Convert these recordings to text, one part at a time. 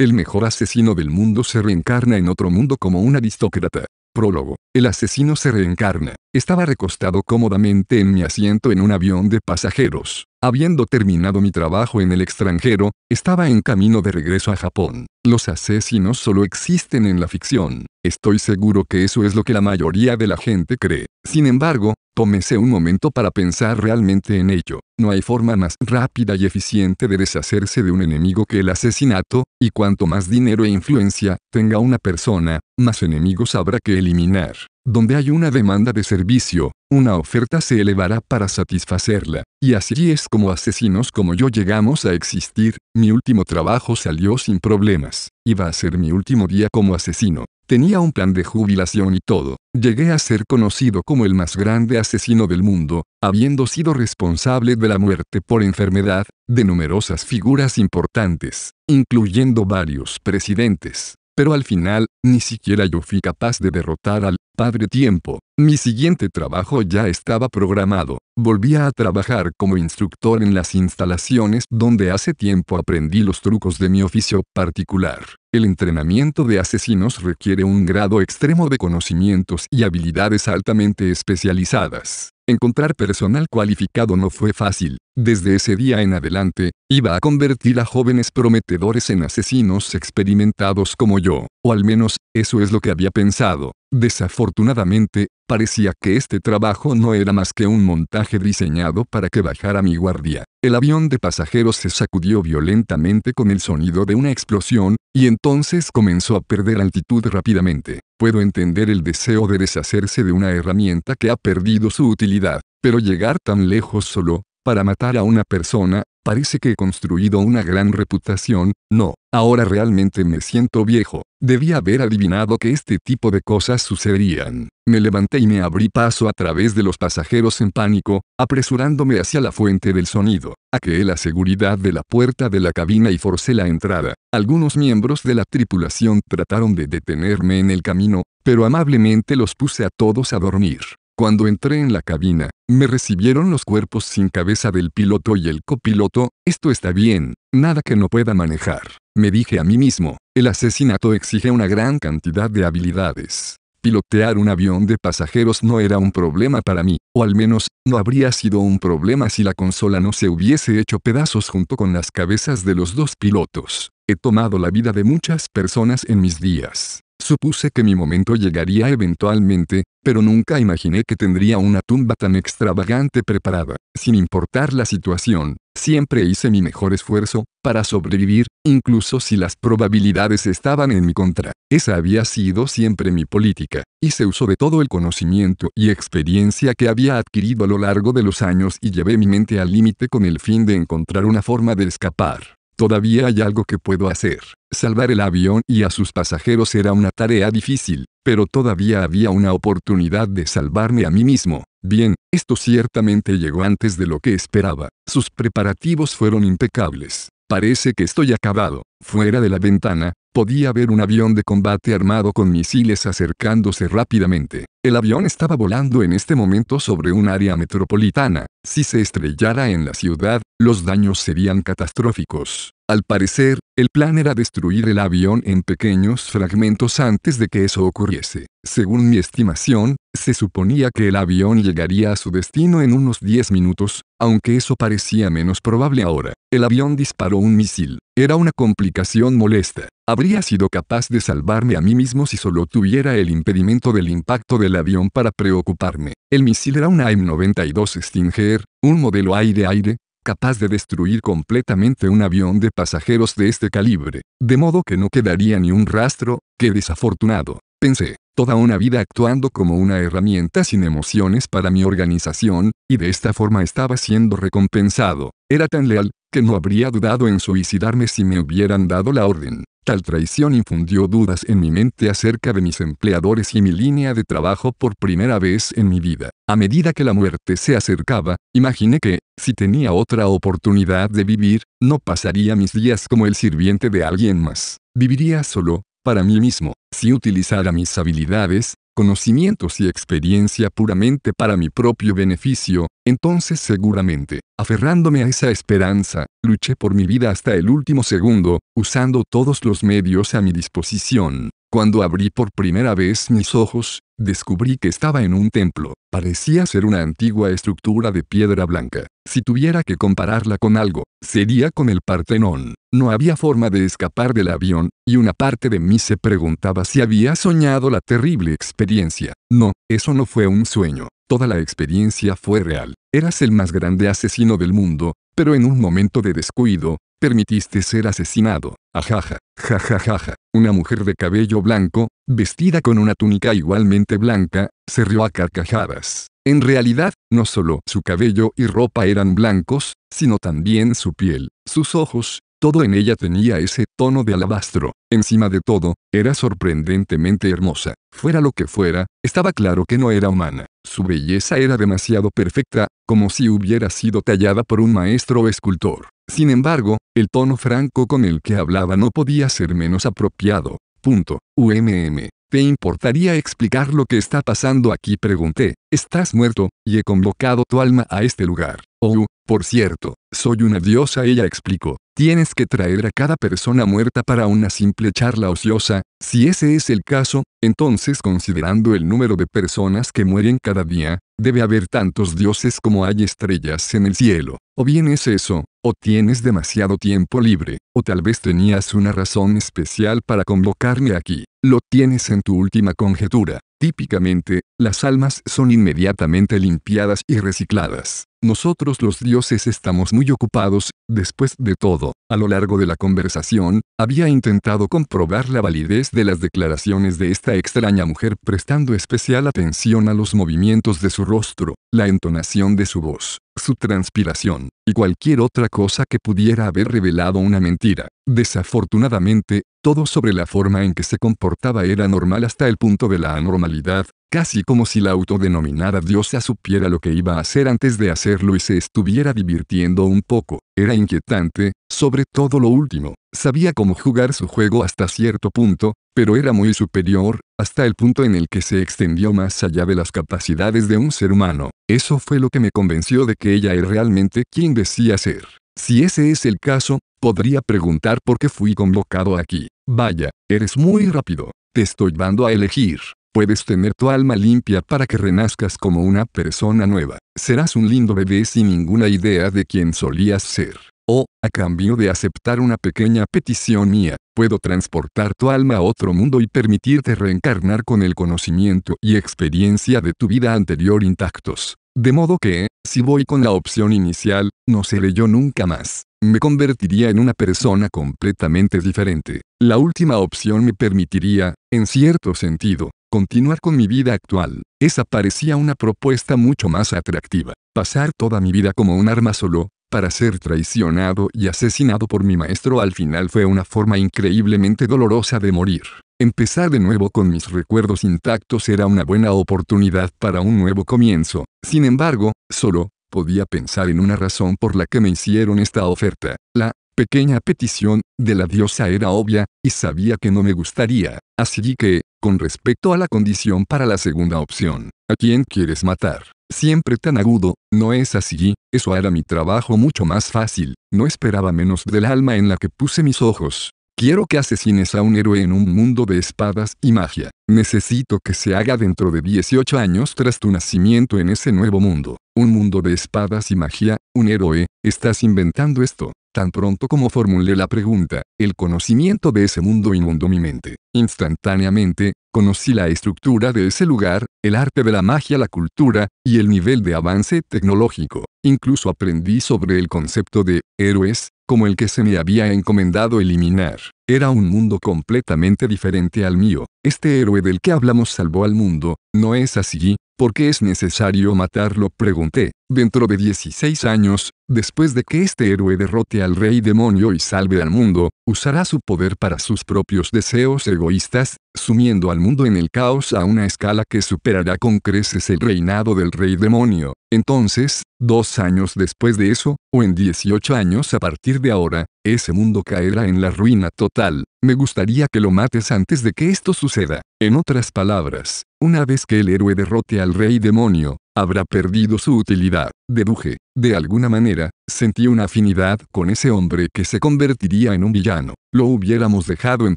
El mejor asesino del mundo se reencarna en otro mundo como un aristócrata. Prólogo. El asesino se reencarna. Estaba recostado cómodamente en mi asiento en un avión de pasajeros. Habiendo terminado mi trabajo en el extranjero, estaba en camino de regreso a Japón. Los asesinos solo existen en la ficción. Estoy seguro que eso es lo que la mayoría de la gente cree. Sin embargo, tómese un momento para pensar realmente en ello. No hay forma más rápida y eficiente de deshacerse de un enemigo que el asesinato, y cuanto más dinero e influencia tenga una persona, más enemigos habrá que eliminar. Donde hay una demanda de servicio, una oferta se elevará para satisfacerla. Y así es como asesinos como yo llegamos a existir, mi último trabajo salió sin problemas. Iba a ser mi último día como asesino. Tenía un plan de jubilación y todo. Llegué a ser conocido como el más grande asesino del mundo, habiendo sido responsable de la muerte por enfermedad, de numerosas figuras importantes, incluyendo varios presidentes. Pero al final, ni siquiera yo fui capaz de derrotar al Padre Tiempo. Mi siguiente trabajo ya estaba programado. Volvía a trabajar como instructor en las instalaciones donde hace tiempo aprendí los trucos de mi oficio particular. El entrenamiento de asesinos requiere un grado extremo de conocimientos y habilidades altamente especializadas. Encontrar personal cualificado no fue fácil. Desde ese día en adelante, iba a convertir a jóvenes prometedores en asesinos experimentados como yo, o al menos, eso es lo que había pensado. Desafortunadamente, parecía que este trabajo no era más que un montaje diseñado para que bajara mi guardia. El avión de pasajeros se sacudió violentamente con el sonido de una explosión, y entonces comenzó a perder altitud rápidamente. Puedo entender el deseo de deshacerse de una herramienta que ha perdido su utilidad, pero llegar tan lejos solo, para matar a una persona, Parece que he construido una gran reputación, no, ahora realmente me siento viejo. Debía haber adivinado que este tipo de cosas sucederían. Me levanté y me abrí paso a través de los pasajeros en pánico, apresurándome hacia la fuente del sonido. Aqué la seguridad de la puerta de la cabina y forcé la entrada. Algunos miembros de la tripulación trataron de detenerme en el camino, pero amablemente los puse a todos a dormir. Cuando entré en la cabina, me recibieron los cuerpos sin cabeza del piloto y el copiloto, esto está bien, nada que no pueda manejar. Me dije a mí mismo, el asesinato exige una gran cantidad de habilidades. Pilotear un avión de pasajeros no era un problema para mí, o al menos, no habría sido un problema si la consola no se hubiese hecho pedazos junto con las cabezas de los dos pilotos. He tomado la vida de muchas personas en mis días. Supuse que mi momento llegaría eventualmente, pero nunca imaginé que tendría una tumba tan extravagante preparada. Sin importar la situación, siempre hice mi mejor esfuerzo, para sobrevivir, incluso si las probabilidades estaban en mi contra. Esa había sido siempre mi política. Hice uso de todo el conocimiento y experiencia que había adquirido a lo largo de los años y llevé mi mente al límite con el fin de encontrar una forma de escapar. Todavía hay algo que puedo hacer. Salvar el avión y a sus pasajeros era una tarea difícil, pero todavía había una oportunidad de salvarme a mí mismo. Bien, esto ciertamente llegó antes de lo que esperaba. Sus preparativos fueron impecables. Parece que estoy acabado. Fuera de la ventana, podía ver un avión de combate armado con misiles acercándose rápidamente. El avión estaba volando en este momento sobre un área metropolitana. Si se estrellara en la ciudad, los daños serían catastróficos. Al parecer, el plan era destruir el avión en pequeños fragmentos antes de que eso ocurriese. Según mi estimación, se suponía que el avión llegaría a su destino en unos 10 minutos, aunque eso parecía menos probable ahora. El avión disparó un misil. Era una complicación molesta. Habría sido capaz de salvarme a mí mismo si solo tuviera el impedimento del impacto del avión para preocuparme. El misil era un AIM-92 Stinger, un modelo aire-aire, capaz de destruir completamente un avión de pasajeros de este calibre, de modo que no quedaría ni un rastro, qué desafortunado. Pensé, toda una vida actuando como una herramienta sin emociones para mi organización, y de esta forma estaba siendo recompensado. Era tan leal, que no habría dudado en suicidarme si me hubieran dado la orden. Tal traición infundió dudas en mi mente acerca de mis empleadores y mi línea de trabajo por primera vez en mi vida. A medida que la muerte se acercaba, imaginé que, si tenía otra oportunidad de vivir, no pasaría mis días como el sirviente de alguien más. Viviría solo, para mí mismo. Si utilizara mis habilidades, conocimientos y experiencia puramente para mi propio beneficio, entonces seguramente, aferrándome a esa esperanza, luché por mi vida hasta el último segundo, usando todos los medios a mi disposición. Cuando abrí por primera vez mis ojos, descubrí que estaba en un templo. Parecía ser una antigua estructura de piedra blanca. Si tuviera que compararla con algo, sería con el Partenón. No había forma de escapar del avión, y una parte de mí se preguntaba si había soñado la terrible experiencia. No, eso no fue un sueño. Toda la experiencia fue real. Eras el más grande asesino del mundo, pero en un momento de descuido, permitiste ser asesinado. Ajaja, jajajaja. Una mujer de cabello blanco, vestida con una túnica igualmente blanca, se rió a carcajadas. En realidad, no solo su cabello y ropa eran blancos, sino también su piel, sus ojos, todo en ella tenía ese tono de alabastro. Encima de todo, era sorprendentemente hermosa. Fuera lo que fuera, estaba claro que no era humana. Su belleza era demasiado perfecta, como si hubiera sido tallada por un maestro escultor. Sin embargo, el tono franco con el que hablaba no podía ser menos apropiado. Punto. UMM. ¿Te importaría explicar lo que está pasando aquí? Pregunté. Estás muerto, y he convocado tu alma a este lugar. Oh, por cierto, soy una diosa, ella explicó. Tienes que traer a cada persona muerta para una simple charla ociosa, si ese es el caso, entonces considerando el número de personas que mueren cada día, debe haber tantos dioses como hay estrellas en el cielo. O bien es eso, o tienes demasiado tiempo libre, o tal vez tenías una razón especial para convocarme aquí. Lo tienes en tu última conjetura. Típicamente, las almas son inmediatamente limpiadas y recicladas. Nosotros los dioses estamos muy ocupados, después de todo, a lo largo de la conversación, había intentado comprobar la validez de las declaraciones de esta extraña mujer prestando especial atención a los movimientos de su rostro, la entonación de su voz, su transpiración, y cualquier otra cosa que pudiera haber revelado una mentira. Desafortunadamente, todo sobre la forma en que se comportaba era normal hasta el punto de la anormalidad, casi como si la autodenominada diosa supiera lo que iba a hacer antes de hacerlo y se estuviera divirtiendo un poco. Era inquietante, sobre todo lo último. Sabía cómo jugar su juego hasta cierto punto, pero era muy superior, hasta el punto en el que se extendió más allá de las capacidades de un ser humano. Eso fue lo que me convenció de que ella era realmente quien decía ser. Si ese es el caso, podría preguntar por qué fui convocado aquí. Vaya, eres muy rápido. Te estoy dando a elegir. Puedes tener tu alma limpia para que renazcas como una persona nueva. Serás un lindo bebé sin ninguna idea de quién solías ser. O, a cambio de aceptar una pequeña petición mía, puedo transportar tu alma a otro mundo y permitirte reencarnar con el conocimiento y experiencia de tu vida anterior intactos. De modo que, si voy con la opción inicial, no seré yo nunca más. Me convertiría en una persona completamente diferente. La última opción me permitiría, en cierto sentido, continuar con mi vida actual. Esa parecía una propuesta mucho más atractiva. Pasar toda mi vida como un arma solo, para ser traicionado y asesinado por mi maestro al final fue una forma increíblemente dolorosa de morir. Empezar de nuevo con mis recuerdos intactos era una buena oportunidad para un nuevo comienzo. Sin embargo, solo, podía pensar en una razón por la que me hicieron esta oferta. La pequeña petición de la diosa era obvia, y sabía que no me gustaría. Así que, con respecto a la condición para la segunda opción, ¿a quién quieres matar? Siempre tan agudo, no es así, eso hará mi trabajo mucho más fácil, no esperaba menos del alma en la que puse mis ojos. Quiero que asesines a un héroe en un mundo de espadas y magia. Necesito que se haga dentro de 18 años tras tu nacimiento en ese nuevo mundo. Un mundo de espadas y magia, un héroe, estás inventando esto. Tan pronto como formulé la pregunta, el conocimiento de ese mundo inundó mi mente. Instantáneamente, conocí la estructura de ese lugar, el arte de la magia, la cultura, y el nivel de avance tecnológico. Incluso aprendí sobre el concepto de héroes, como el que se me había encomendado eliminar. Era un mundo completamente diferente al mío. Este héroe del que hablamos salvó al mundo, ¿no es así? ¿Por qué es necesario matarlo? Pregunté. Dentro de 16 años, después de que este héroe derrote al rey demonio y salve al mundo, usará su poder para sus propios deseos egoístas, sumiendo al mundo en el caos a una escala que superará con creces el reinado del rey demonio. Entonces, dos años después de eso, o en 18 años a partir de ahora, ese mundo caerá en la ruina total. Me gustaría que lo mates antes de que esto suceda. En otras palabras, Una vez que el héroe derrote al rey demonio, habrá perdido su utilidad. Deduje, de alguna manera, sentí una afinidad con ese hombre que se convertiría en un villano. Lo hubiéramos dejado en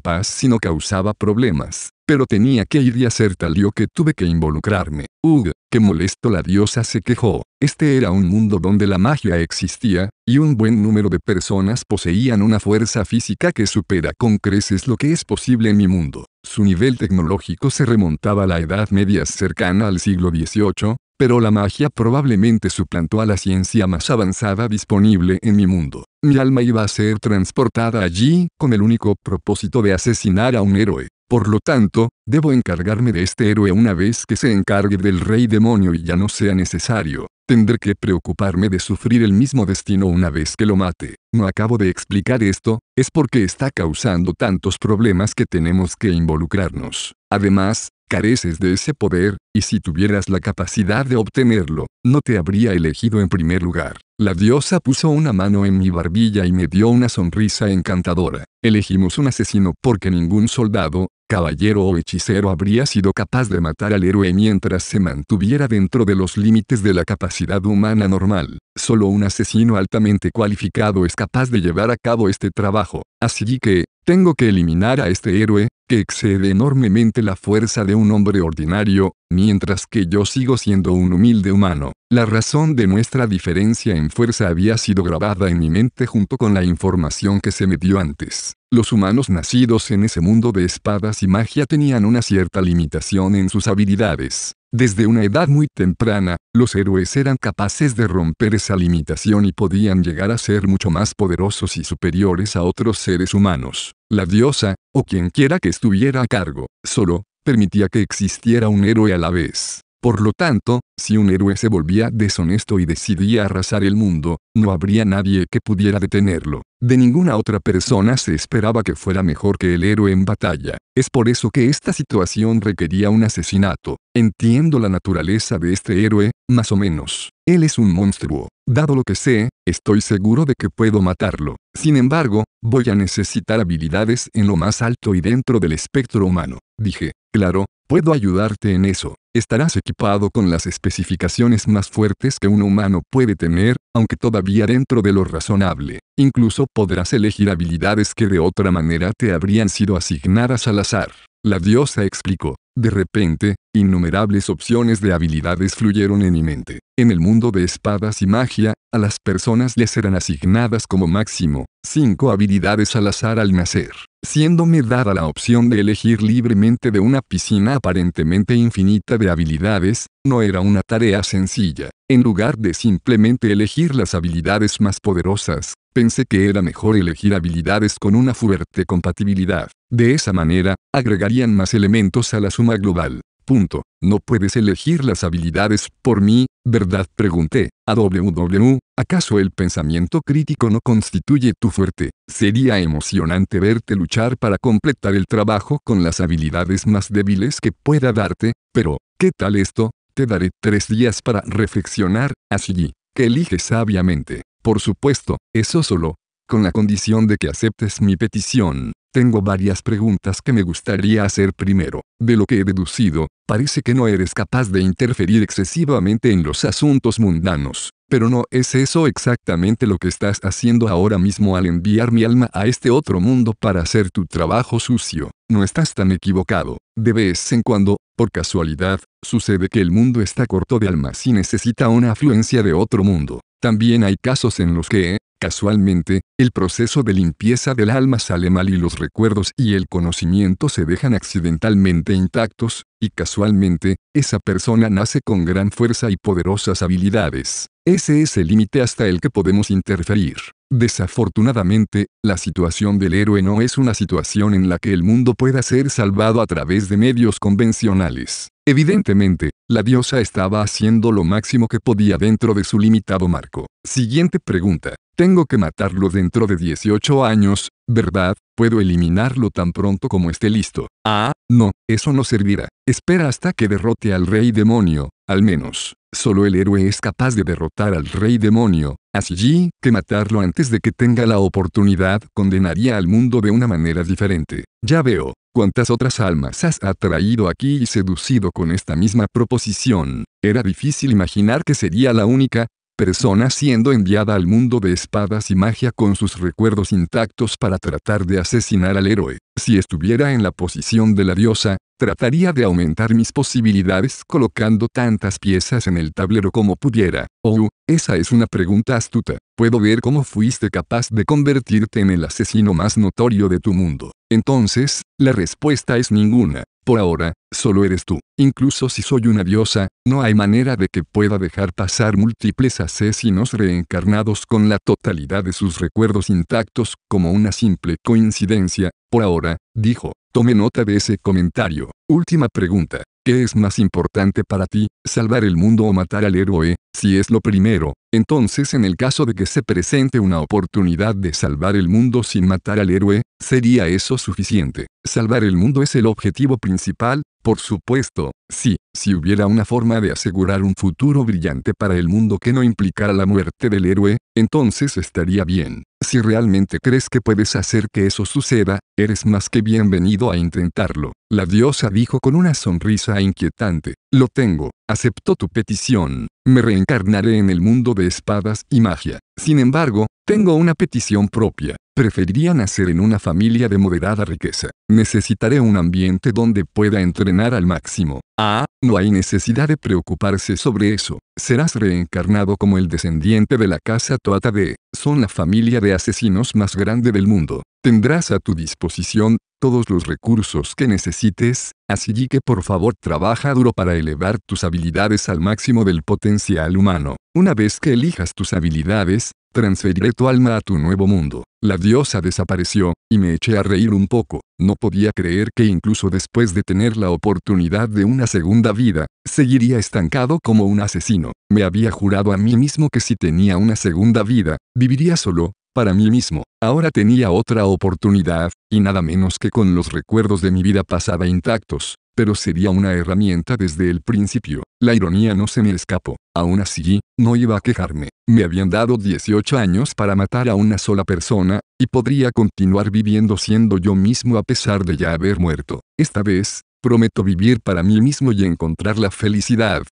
paz si no causaba problemas. Pero tenía que ir y hacer tal yo que tuve que involucrarme. Ugh, qué molesto la diosa se quejó. Este era un mundo donde la magia existía, y un buen número de personas poseían una fuerza física que supera con creces lo que es posible en mi mundo. Su nivel tecnológico se remontaba a la Edad Media cercana al siglo XVIII, pero la magia probablemente suplantó a la ciencia más avanzada disponible en mi mundo. Mi alma iba a ser transportada allí, con el único propósito de asesinar a un héroe. Por lo tanto, debo encargarme de este héroe una vez que se encargue del rey demonio y ya no sea necesario. Tendré que preocuparme de sufrir el mismo destino una vez que lo mate. No acabo de explicar esto, es porque está causando tantos problemas que tenemos que involucrarnos. Además, careces de ese poder, y si tuvieras la capacidad de obtenerlo, no te habría elegido en primer lugar. La diosa puso una mano en mi barbilla y me dio una sonrisa encantadora. Elegimos un asesino porque ningún soldado, caballero o hechicero habría sido capaz de matar al héroe mientras se mantuviera dentro de los límites de la capacidad humana normal. Solo un asesino altamente cualificado es capaz de llevar a cabo este trabajo. Así que, tengo que eliminar a este héroe, que excede enormemente la fuerza de un hombre ordinario, mientras que yo sigo siendo un humilde humano. La razón de nuestra diferencia en fuerza había sido grabada en mi mente junto con la información que se me dio antes. Los humanos nacidos en ese mundo de espadas y magia tenían una cierta limitación en sus habilidades. Desde una edad muy temprana, los héroes eran capaces de romper esa limitación y podían llegar a ser mucho más poderosos y superiores a otros seres humanos. La diosa, o quien quiera que estuviera a cargo, solo, permitía que existiera un héroe a la vez. Por lo tanto, si un héroe se volvía deshonesto y decidía arrasar el mundo, no habría nadie que pudiera detenerlo. De ninguna otra persona se esperaba que fuera mejor que el héroe en batalla. Es por eso que esta situación requería un asesinato. Entiendo la naturaleza de este héroe, más o menos. Él es un monstruo. Dado lo que sé, estoy seguro de que puedo matarlo. Sin embargo, voy a necesitar habilidades en lo más alto y dentro del espectro humano. Dije, claro, puedo ayudarte en eso. Estarás equipado con las especificaciones más fuertes que un humano puede tener, aunque todavía dentro de lo razonable. Incluso podrás elegir habilidades que de otra manera te habrían sido asignadas al azar. La diosa explicó. De repente, innumerables opciones de habilidades fluyeron en mi mente. En el mundo de espadas y magia, a las personas les eran asignadas como máximo, cinco habilidades al azar al nacer. Siéndome dada la opción de elegir libremente de una piscina aparentemente infinita de habilidades, no era una tarea sencilla. En lugar de simplemente elegir las habilidades más poderosas, pensé que era mejor elegir habilidades con una fuerte compatibilidad. De esa manera, agregarían más elementos a la suma global. Punto. No puedes elegir las habilidades por mí, ¿verdad? Pregunté. A WW, ¿acaso el pensamiento crítico no constituye tu fuerte? Sería emocionante verte luchar para completar el trabajo con las habilidades más débiles que pueda darte, pero, ¿qué tal esto? Te daré tres días para reflexionar, así que elige sabiamente. Por supuesto, eso solo, con la condición de que aceptes mi petición. Tengo varias preguntas que me gustaría hacer primero. De lo que he deducido, parece que no eres capaz de interferir excesivamente en los asuntos mundanos. Pero no es eso exactamente lo que estás haciendo ahora mismo al enviar mi alma a este otro mundo para hacer tu trabajo sucio. No estás tan equivocado. De vez en cuando, por casualidad, sucede que el mundo está corto de almas y necesita una afluencia de otro mundo. También hay casos en los que, Casualmente, el proceso de limpieza del alma sale mal y los recuerdos y el conocimiento se dejan accidentalmente intactos, y casualmente, esa persona nace con gran fuerza y poderosas habilidades. Ese es el límite hasta el que podemos interferir. Desafortunadamente, la situación del héroe no es una situación en la que el mundo pueda ser salvado a través de medios convencionales. Evidentemente, la diosa estaba haciendo lo máximo que podía dentro de su limitado marco. Siguiente pregunta. Tengo que matarlo dentro de 18 años, ¿verdad? Puedo eliminarlo tan pronto como esté listo. Ah, no, eso no servirá. Espera hasta que derrote al rey demonio, al menos. solo el héroe es capaz de derrotar al rey demonio, así que matarlo antes de que tenga la oportunidad condenaría al mundo de una manera diferente. Ya veo, cuántas otras almas has atraído aquí y seducido con esta misma proposición. Era difícil imaginar que sería la única, persona siendo enviada al mundo de espadas y magia con sus recuerdos intactos para tratar de asesinar al héroe. Si estuviera en la posición de la diosa, trataría de aumentar mis posibilidades colocando tantas piezas en el tablero como pudiera. Oh, esa es una pregunta astuta. Puedo ver cómo fuiste capaz de convertirte en el asesino más notorio de tu mundo. Entonces, la respuesta es ninguna. Por ahora, solo eres tú. Incluso si soy una diosa, no hay manera de que pueda dejar pasar múltiples asesinos reencarnados con la totalidad de sus recuerdos intactos como una simple coincidencia. Por ahora, dijo, tome nota de ese comentario. Última pregunta. ¿Qué es más importante para ti, salvar el mundo o matar al héroe? Si es lo primero, entonces en el caso de que se presente una oportunidad de salvar el mundo sin matar al héroe, ¿sería eso suficiente? ¿Salvar el mundo es el objetivo principal? Por supuesto, sí, si hubiera una forma de asegurar un futuro brillante para el mundo que no implicara la muerte del héroe, entonces estaría bien. Si realmente crees que puedes hacer que eso suceda, eres más que bienvenido a intentarlo. La diosa dijo con una sonrisa inquietante, lo tengo, acepto tu petición, me reencarnaré en el mundo de espadas y magia. Sin embargo, tengo una petición propia. Preferiría nacer en una familia de moderada riqueza. Necesitaré un ambiente donde pueda entrenar al máximo. Ah, no hay necesidad de preocuparse sobre eso. Serás reencarnado como el descendiente de la casa Toata de, son la familia de asesinos más grande del mundo. Tendrás a tu disposición todos los recursos que necesites, así que por favor trabaja duro para elevar tus habilidades al máximo del potencial humano. Una vez que elijas tus habilidades, transferiré tu alma a tu nuevo mundo. La diosa desapareció, y me eché a reír un poco. No podía creer que incluso después de tener la oportunidad de una segunda vida, seguiría estancado como un asesino. Me había jurado a mí mismo que si tenía una segunda vida, viviría solo, para mí mismo. Ahora tenía otra oportunidad, y nada menos que con los recuerdos de mi vida pasada intactos, pero sería una herramienta desde el principio. La ironía no se me escapó. Aún así, no iba a quejarme. Me habían dado 18 años para matar a una sola persona, y podría continuar viviendo siendo yo mismo a pesar de ya haber muerto. Esta vez, prometo vivir para mí mismo y encontrar la felicidad.